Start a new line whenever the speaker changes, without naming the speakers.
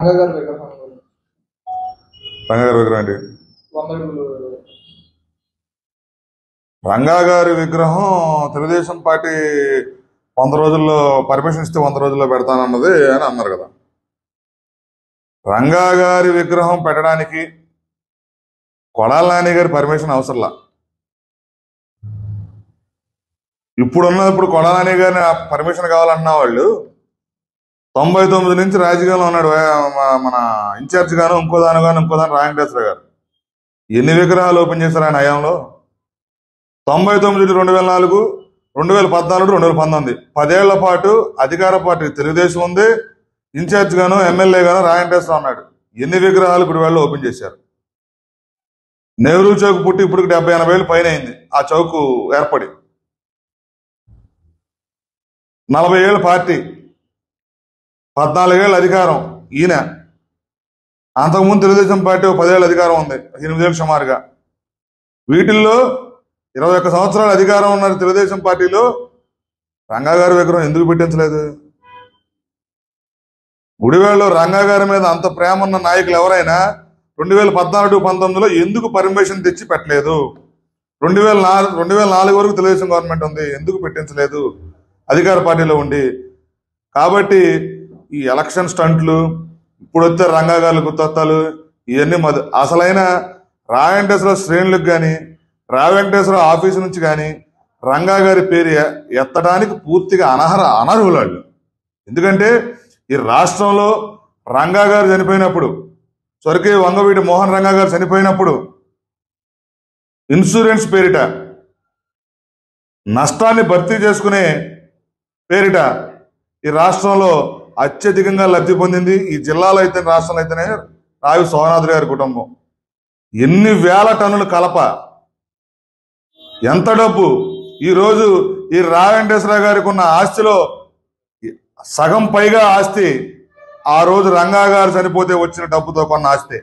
రంగగారి విగ్రహం
రంగా గారి విగ్రహం ఏంటి
వంద అడుగులు
రంగా గారి విగ్రహం తెలుగుదేశం పార్టీ వంద రోజుల్లో పర్మిషన్ ఇస్తే వంద రోజుల్లో పెడతానన్నది అని అన్నారు కదా. రంగా గారి విగ్రహం పెట్టడానికి కొడాల నాని గారి పర్మిషన్ అవసరంలా? ఇప్పుడున్న ఇప్పుడు కొడాల నాని గారిని పర్మిషన్ కావాలన్న వాళ్ళు తొంభై తొమ్మిది నుంచి రాజకీయంలో ఉన్నాడు మన ఇన్ఛార్జ్ గాను ఇంకో దాని గాను ఇంకో దాని రాయంకేశ్వర గారు. ఎన్ని విగ్రహాలు ఓపెన్ చేశారు ఆయన హయాంలో? తొంభై తొమ్మిది రెండు వేల నాలుగు రెండు వేల పద్నాలుగు రెండు వేల పంతొమ్మిది. పదేళ్ళ పాటు అధికార పార్టీ తెలుగుదేశం ఉంది ఇన్ఛార్జ్ గాను ఎమ్మెల్యే గాను రాయంకేశ్వర ఉన్నాడు. ఎన్ని విగ్రహాలు ఇప్పుడు వాళ్ళు ఓపెన్ చేశారు? నెహ్రూ చౌక్ పుట్టి ఇప్పుడు డెబ్బై ఎనభై ఏళ్ళు పైన అయింది. ఆ చౌక్ ఏర్పడి. నలభై ఏళ్ళ పార్టీ. పద్నాలుగేళ్ళ అధికారం ఈయన. అంతకుముందు తెలుగుదేశం పార్టీ ఒక పదేళ్ళ అధికారం ఉంది ఎనిమిదేళ్ళు సుమారుగా. వీటిల్లో ఇరవై ఒక్క సంవత్సరాల అధికారం ఉన్న తెలుగుదేశం పార్టీలో రంగాగారి విగ్రహం ఎందుకు పెట్టించలేదు? గుడివేళ్ళలో రంగాగారి మీద అంత ప్రేమ ఉన్న నాయకులు ఎవరైనా రెండు వేల పద్నాలుగు పంతొమ్మిదిలో ఎందుకు పర్మిషన్ తెచ్చి పెట్టలేదు? రెండు వేల నాలుగు రెండు వేల నాలుగు వరకు తెలుగుదేశం గవర్నమెంట్ ఉంది ఎందుకు పెట్టించలేదు? అధికార పార్టీలో ఉండి. కాబట్టి ఈ ఎలక్షన్ స్టంట్లు ఇప్పుడు వచ్చే రంగా ఇవన్నీ మద అసలైన రా వెంకటేశ్వర శ్రేణులకు కానీ రా వెంకటేశ్వర ఆఫీసు నుంచి కానీ రంగా గారి పేరు ఎత్తడానికి పూర్తిగా అనర్హ అనర్హులు వాళ్ళు ఎందుకంటే ఈ రాష్ట్రంలో రంగా గారు చనిపోయినప్పుడు స్వర్గీయ వంగవీటి మోహన్ రంగా గారు చనిపోయినప్పుడు ఇన్సూరెన్స్ పేరిట నష్టాన్ని భర్తీ చేసుకునే పేరిట ఈ రాష్ట్రంలో అత్యధికంగా లబ్ధి పొందింది ఈ జిల్లాలో అయితే రాష్ట్రంలో అయితేనే రావి సోమనాథుడు గారి కుటుంబం. ఎన్ని వేల టన్నులు కలప. ఎంత డబ్బు. ఈ రోజు ఈ రా గారికి ఉన్న ఆస్తిలో సగం పైగా ఆస్తి ఆ రోజు రంగా గారు చనిపోతే వచ్చిన డబ్బుతో కొన్న ఆస్తి.